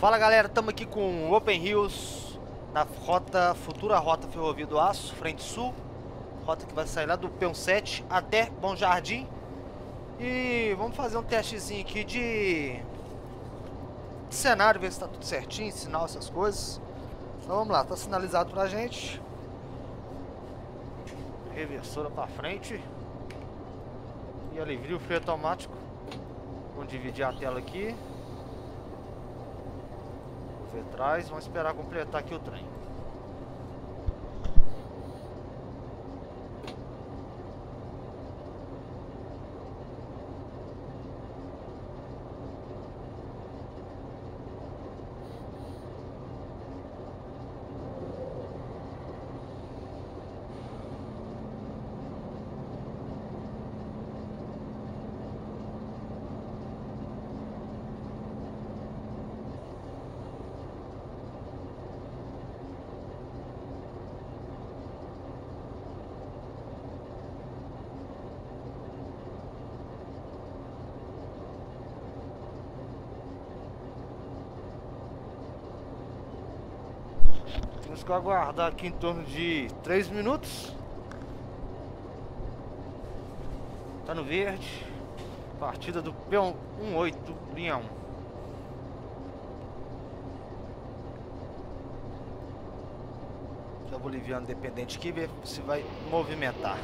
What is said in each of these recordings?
Fala galera, estamos aqui com o Open Hills na rota, futura rota Ferrovia do Aço, frente sul. Rota que vai sair lá do Peão 7 até Bom Jardim. E vamos fazer um testezinho aqui de, de cenário, ver se está tudo certinho, sinal, essas coisas. Então vamos lá, tá sinalizado pra gente. Reversora pra frente. E alivio freio automático. Vamos dividir a tela aqui atrás, vamos esperar completar aqui o trem. Que aguardar aqui em torno de 3 minutos. Tá no verde. Partida do peão 18, linha 1. Já boliviano dependente aqui, ver se vai movimentar.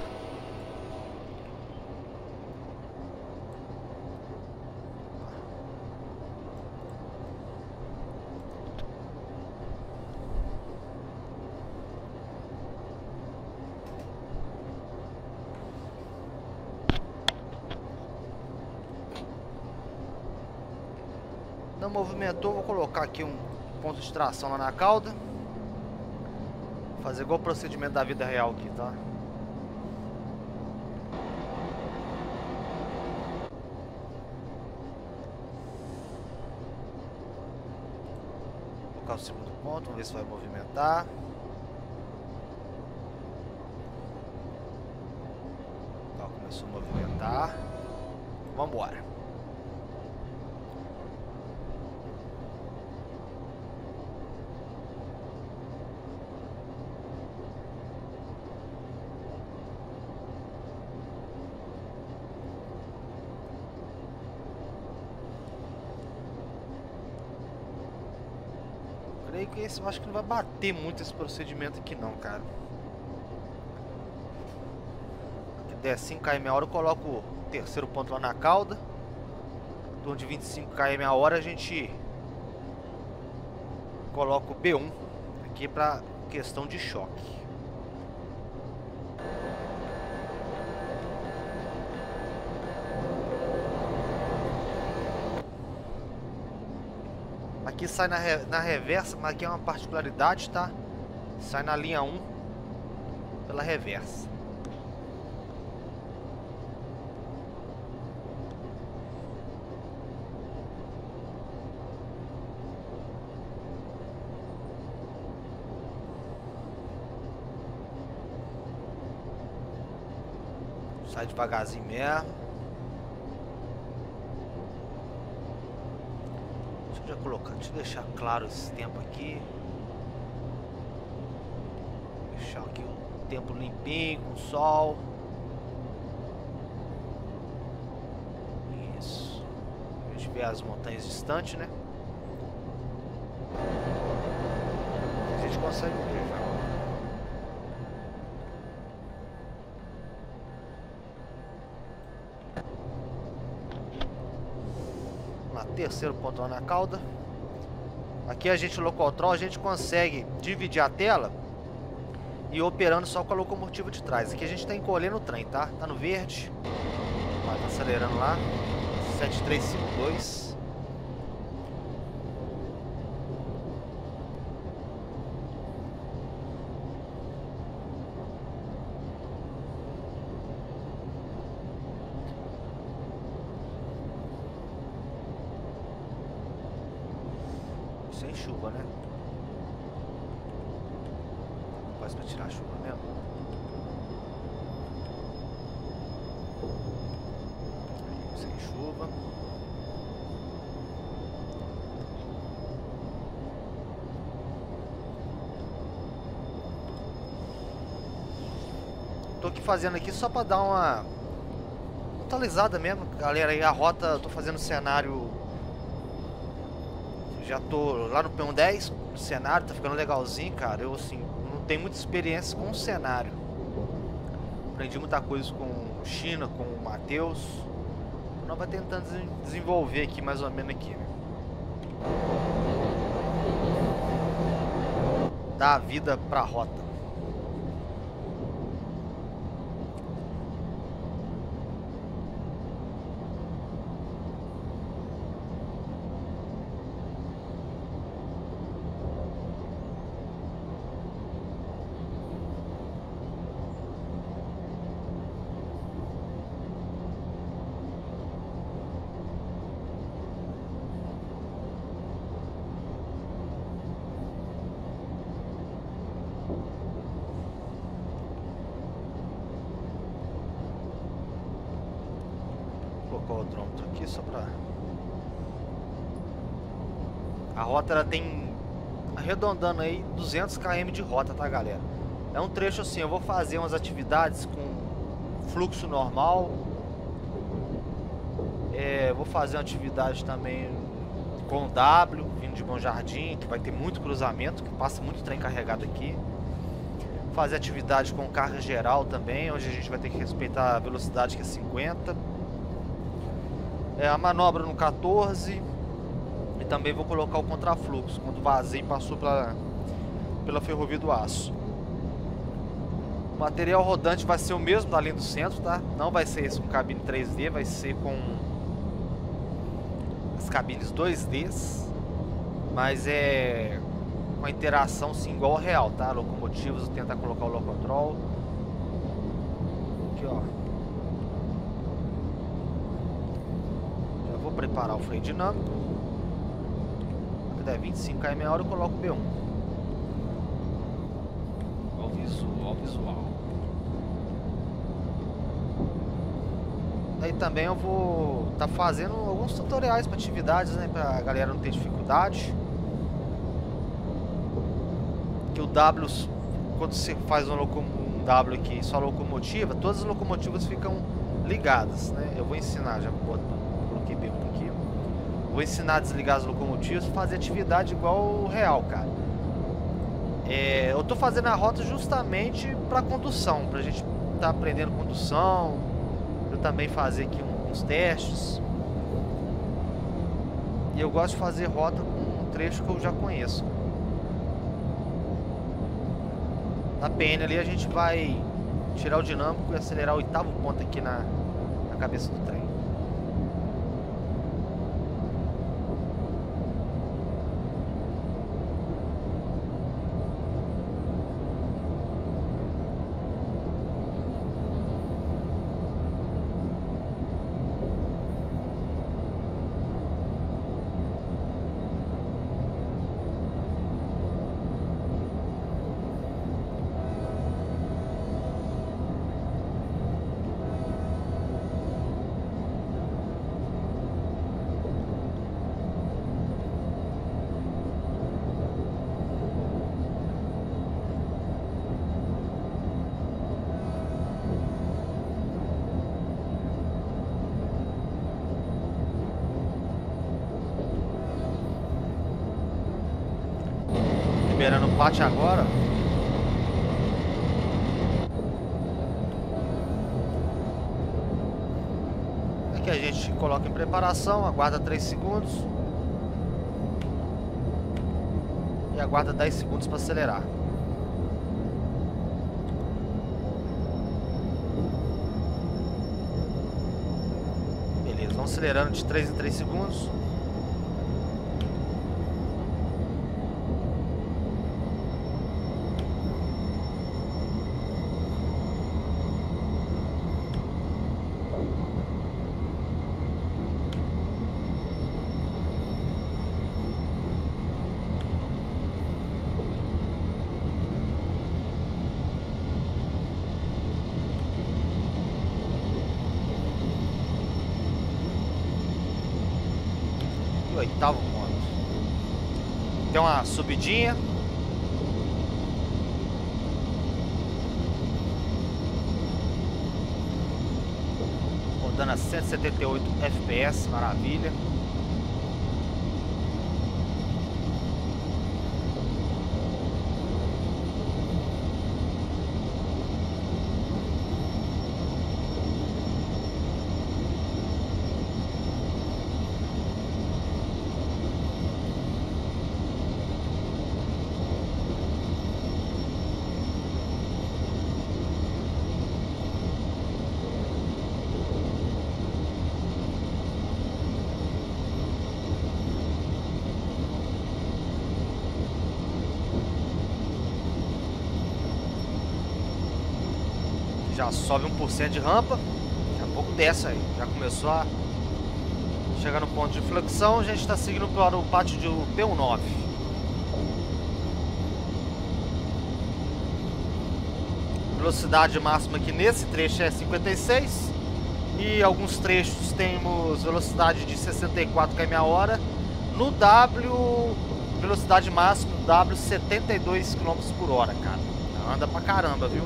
Movimentou, vou colocar aqui um ponto de tração lá na cauda. Fazer igual o procedimento da vida real aqui, tá? Vou colocar o segundo ponto, vamos ver se vai movimentar. Ó, começou a movimentar. Vamos embora. Creio que esse, eu acho que não vai bater muito esse procedimento aqui não, cara. Der 5 km a hora, eu coloco o terceiro ponto lá na cauda. Em torno de 25 km a hora a gente coloca o B1 aqui para questão de choque. Aqui sai na, re, na reversa, mas aqui é uma particularidade, tá? Sai na linha 1 pela reversa. Sai devagarzinho mesmo. já colocar, deixa eu deixar claro esse tempo aqui. Deixar aqui o tempo limpinho, com sol. Isso. A gente vê as montanhas distantes, né? A gente consegue ver já. terceiro ponto lá na cauda. Aqui a gente locotrol, a gente consegue dividir a tela e operando só com a locomotiva de trás. Aqui a gente está encolhendo o trem, tá? Tá no verde. Vai, tá acelerando lá. 7352. sem chuva, né? Não faz pra tirar a chuva mesmo. Sem chuva. Tô aqui fazendo aqui só pra dar uma atualizada mesmo, galera. A rota, tô fazendo cenário já tô lá no P10, no cenário, tá ficando legalzinho, cara. Eu assim, não tenho muita experiência com o cenário. Aprendi muita coisa com China, com o Matheus. Nós vai tentando desenvolver aqui mais ou menos aqui, né? Dar a vida pra rota. Rota ela tem arredondando aí 200 km de rota, tá galera? É um trecho assim, eu vou fazer umas atividades com fluxo normal. É, vou fazer uma atividade também com W, vindo de Bom Jardim, que vai ter muito cruzamento, que passa muito trem carregado aqui. Fazer atividade com carga geral também, onde a gente vai ter que respeitar a velocidade que é 50. É, a manobra no 14 também vou colocar o contrafluxo, quando vazei passou pela, pela ferrovia do aço. O material rodante vai ser o mesmo da linha do centro, tá? Não vai ser esse com cabine 3D, vai ser com as cabines 2D, mas é uma interação sim igual ao real, tá? Locomotivos, tentar colocar o locotrol. Aqui, ó. Já vou preparar o freio dinâmico der 25 km hora eu coloco o B1. Olha o visual, o visual. Aí também eu vou estar tá fazendo alguns tutoriais para atividades, né, para a galera não ter dificuldade. Que o W, quando você faz um, um W aqui, só locomotiva, todas as locomotivas ficam ligadas, né? Eu vou ensinar já, coloquei B1 aqui. Vou ensinar a desligar as locomotivas e fazer atividade igual o real, cara. É, eu tô fazendo a rota justamente para condução, pra gente tá aprendendo condução. Eu também fazer aqui uns testes. E eu gosto de fazer rota com um trecho que eu já conheço. Na PN ali a gente vai tirar o dinâmico e acelerar o oitavo ponto aqui na, na cabeça do trem. Pátio agora. Aqui a gente coloca em preparação, aguarda 3 segundos. E aguarda 10 segundos para acelerar. Beleza, vamos acelerando de 3 em 3 segundos. tem uma subidinha. Rodando a 178 FPS, maravilha. Já sobe 1% de rampa. Daqui a pouco desce aí. Já começou a chegar no ponto de flexão. A gente está seguindo para o pátio de P19. Velocidade máxima aqui nesse trecho é 56. E alguns trechos temos velocidade de 64 km a hora. No W, velocidade máxima W 72 km por hora, cara. Anda pra caramba, viu?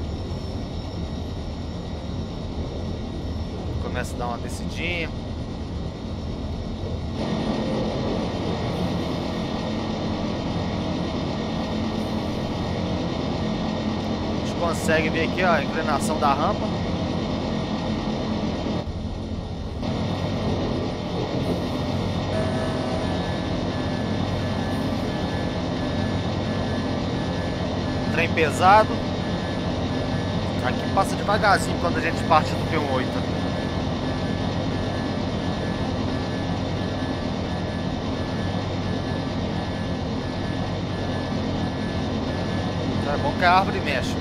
Começa a dar uma descidinha. A gente consegue ver aqui ó, a inclinação da rampa. Trem pesado. Aqui passa devagarzinho quando a gente parte do P8. que a árvore mexe.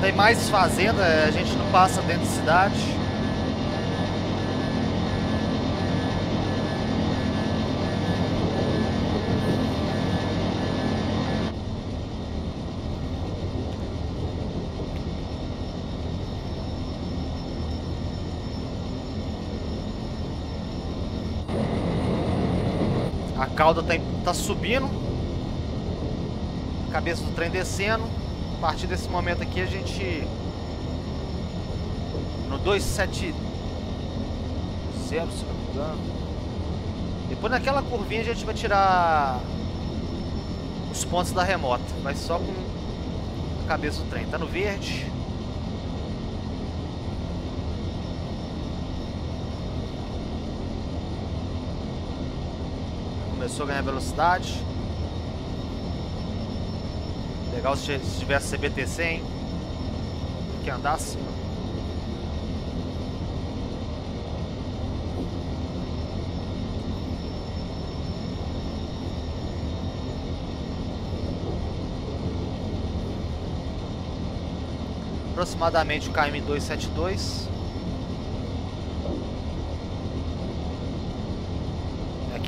Tem mais fazenda, a gente não passa dentro de cidade. Cauda tá, tá subindo. Cabeça do trem descendo. A partir desse momento aqui a gente... No 270, se não me engano. Depois naquela curvinha a gente vai tirar os pontos da remota. Mas só com a cabeça do trem. Tá no verde. Começou a ganhar velocidade. Legal se tivesse CBTC, hein? Tem que andar aproximadamente o KM272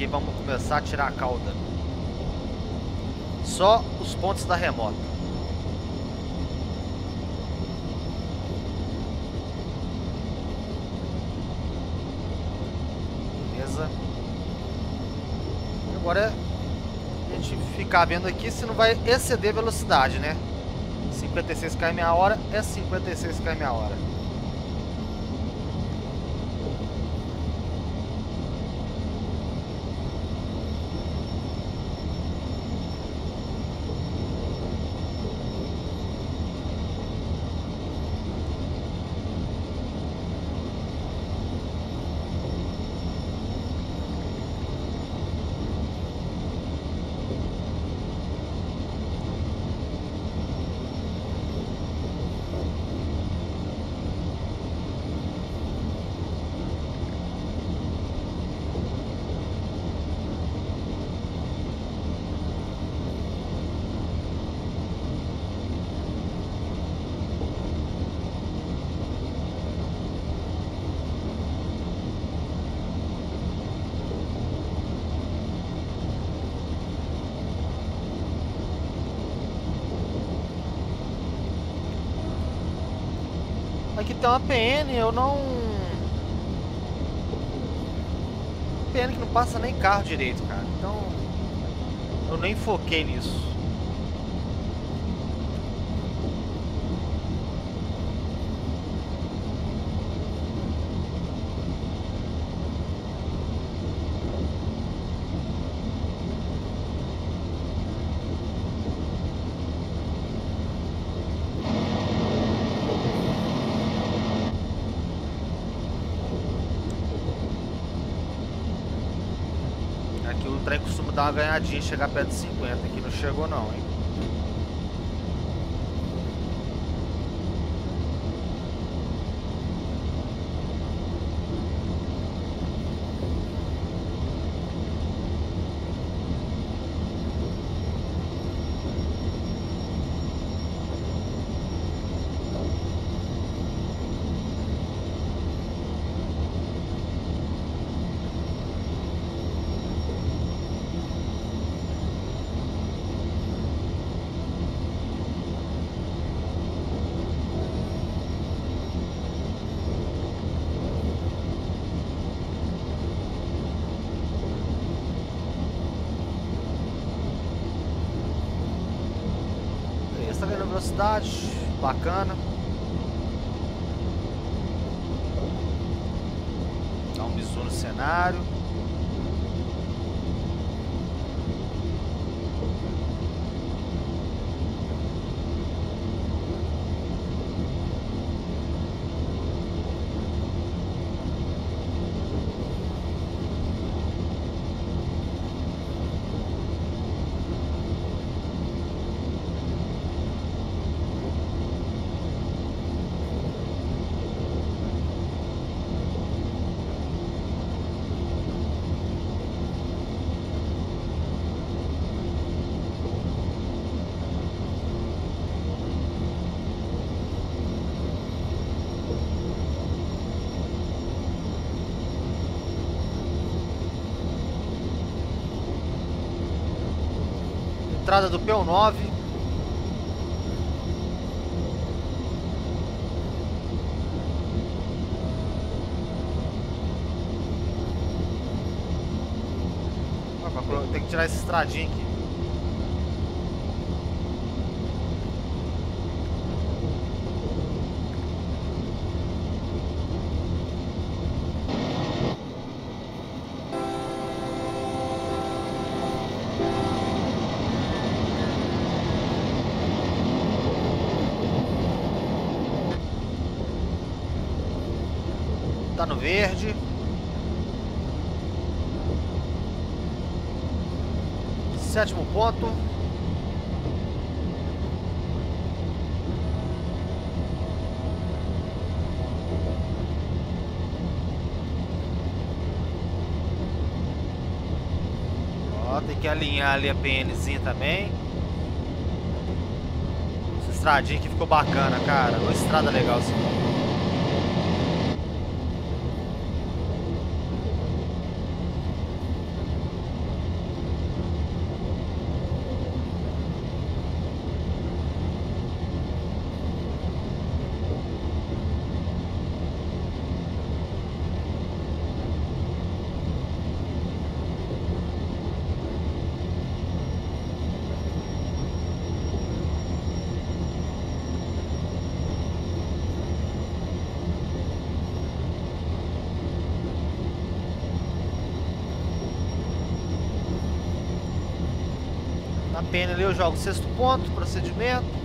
aqui vamos começar a tirar a cauda. Só os pontos da remota. Beleza. Agora a gente ficar vendo aqui se não vai exceder velocidade, né? 56 km a hora é 56 km a hora. Aqui tem uma PN, eu não... PN que não passa nem carro direito, cara. Então, eu nem foquei nisso. Aqui o trem costuma dar uma ganhadinha, chegar perto de 50. Aqui não chegou não, hein? Bisu no cenário. Do peão 9. Tem que tirar esse estradinho aqui. Tá no verde. Sétimo ponto. Ó, tem que alinhar ali a PNzinha também. Essa estradinha aqui ficou bacana, cara. Uma estrada legal assim. Pena ali eu jogo sexto ponto, procedimento.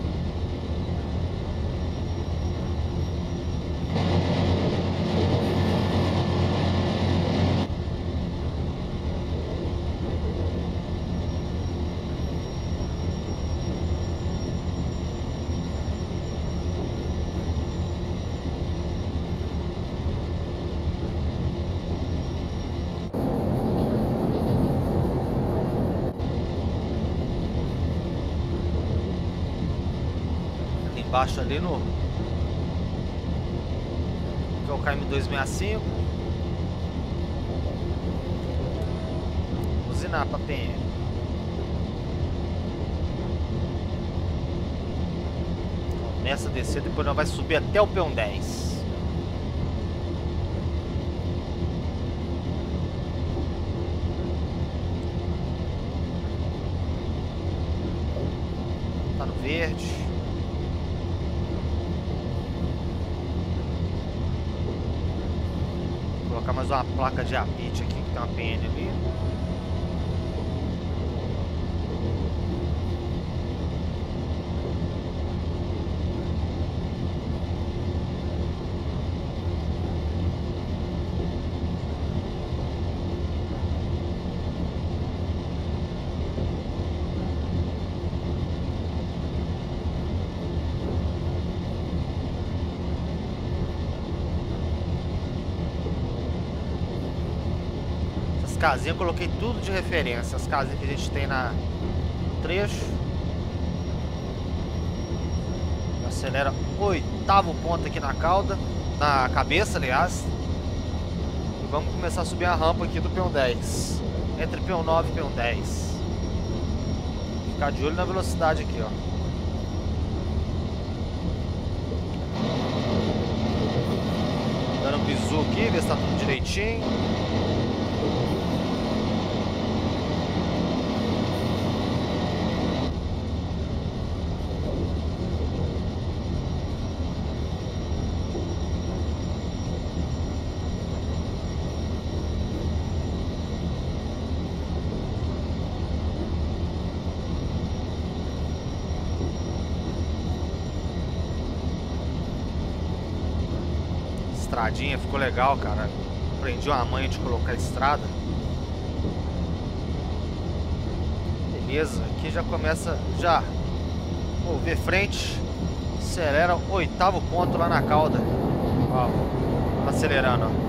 Ali embaixo ali no que é o KM265. Usinar pra PM nessa descer depois nós vai subir até o peão 10 casinhas eu coloquei tudo de referência. As casinhas que a gente tem na no trecho. Acelera oitavo ponto aqui na cauda. Na cabeça, aliás. E vamos começar a subir a rampa aqui do P1 10. Entre P1 9 e P1 10. Ficar de olho na velocidade aqui, ó. Dando um bizu aqui, ver se tá tudo direitinho. Estradinha, ficou legal, cara. Aprendi uma manha de colocar estrada. Beleza, aqui já começa, já vou ver frente, acelera oitavo ponto lá na cauda. Ó, acelerando, ó.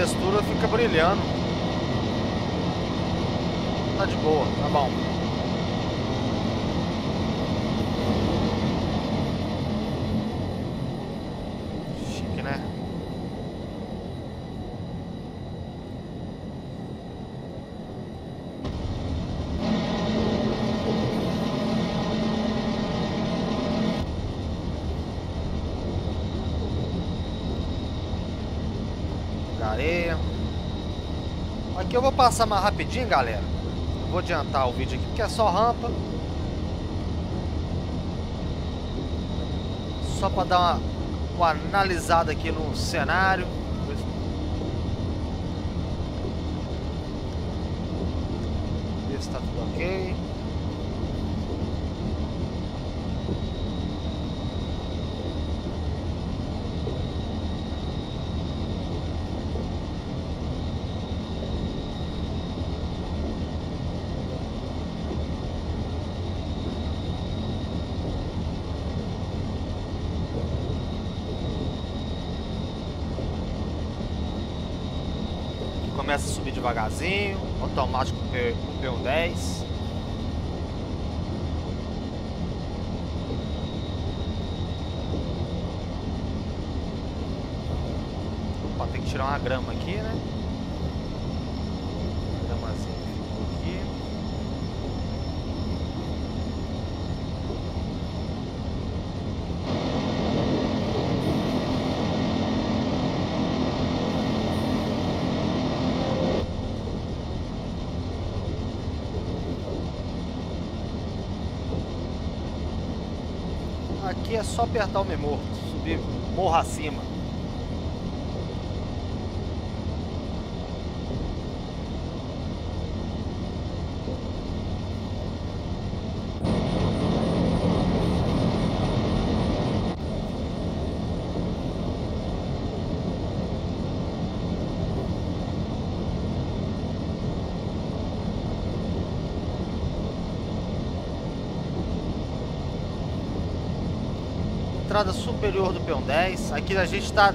Textura fica brilhando. Tá de boa, tá bom. Chique, né? areia. Aqui eu vou passar mais rapidinho, galera. Vou adiantar o vídeo aqui, porque é só rampa. Só para dar uma, uma analisada aqui no cenário. Ver se tá tudo ok. começa a subir devagarzinho, automático o P10. Opa, tem que tirar uma grama aqui, né? Gramazinha ficou aqui. Aqui é só apertar o memorto, subir morro acima. entrada peão 10. Aqui a gente está...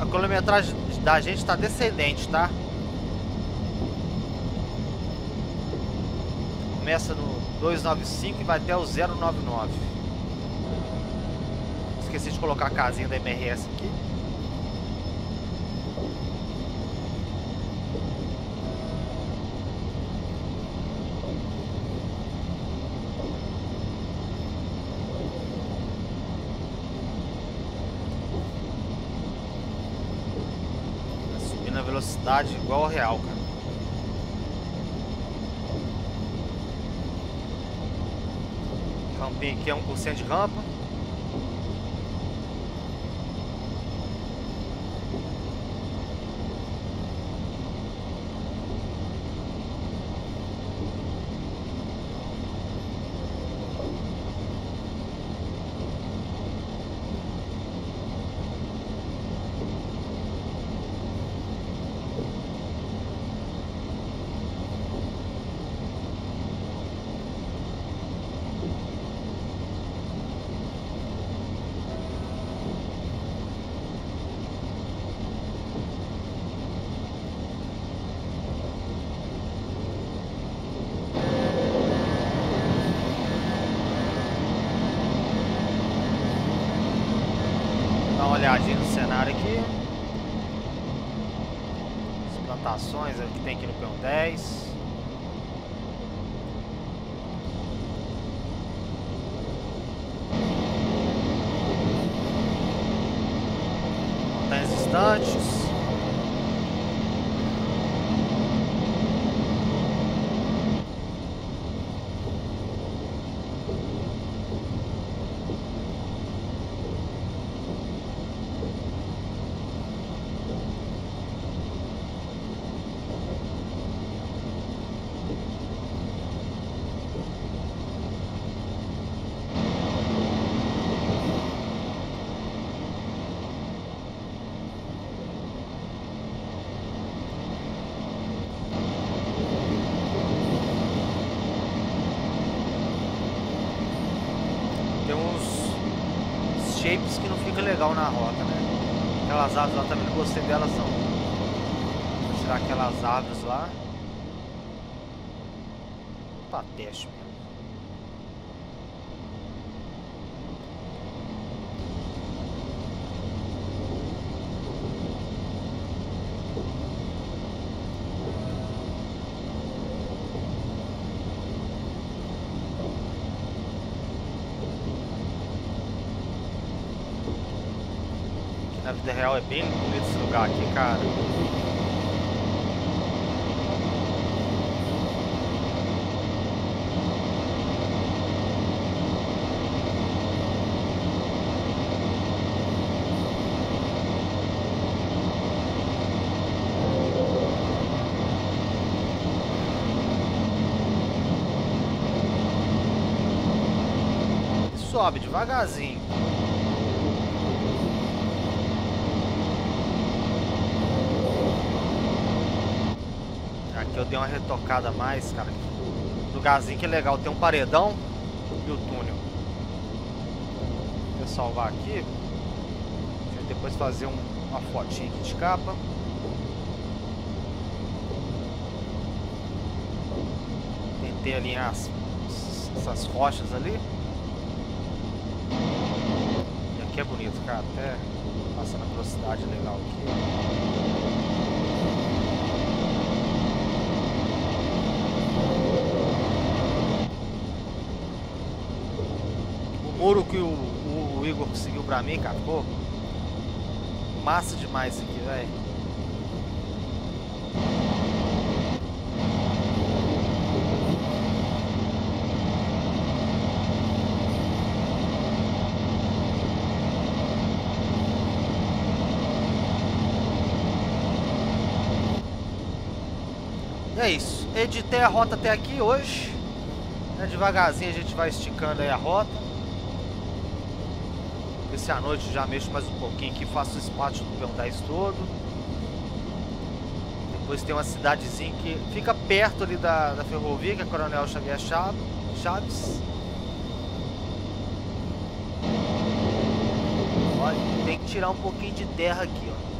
A quilometragem da gente está descendente, tá? Começa no 295 e vai até o 099. Esqueci de colocar a casinha da MRS aqui. Velocidade igual ao real, cara. Rampinha aqui é 1% de rampa. Olhadinha no cenário aqui. As plantações que tem aqui no peão 10. Montanhas distantes. Shapes que não fica legal na rota, né? Aquelas árvores lá também não gostei delas não. Vou tirar aquelas árvores lá. Pra teste mesmo. na vida real é bem bonito esse lugar aqui, cara. sobe devagarzinho. Eu dei uma retocada a mais, cara. Lugarzinho que é legal, tem um paredão e o túnel. Vou salvar aqui. Deixa eu depois fazer um, uma fotinha aqui de capa. Tentei alinhar as, essas rochas ali. E aqui é bonito, cara. Até passando a velocidade legal aqui. Muro que o, o, o Igor conseguiu pra mim, cara, pô. Massa demais isso aqui, velho. É isso. Editei a rota até aqui hoje. É, devagarzinho a gente vai esticando aí a rota se à noite já mexo mais um pouquinho aqui, faço o espátio do 10 todo. Depois tem uma cidadezinha que fica perto ali da, da ferrovia, que é Coronel Xavier Chaves. tem que tirar um pouquinho de terra aqui, ó.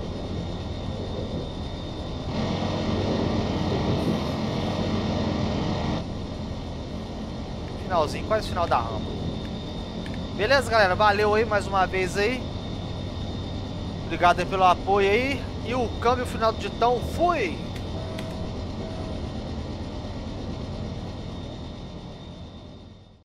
Finalzinho, quase final da rampa. Beleza, galera? Valeu aí mais uma vez aí. Obrigado aí pelo apoio aí. E o câmbio final do Ditão foi!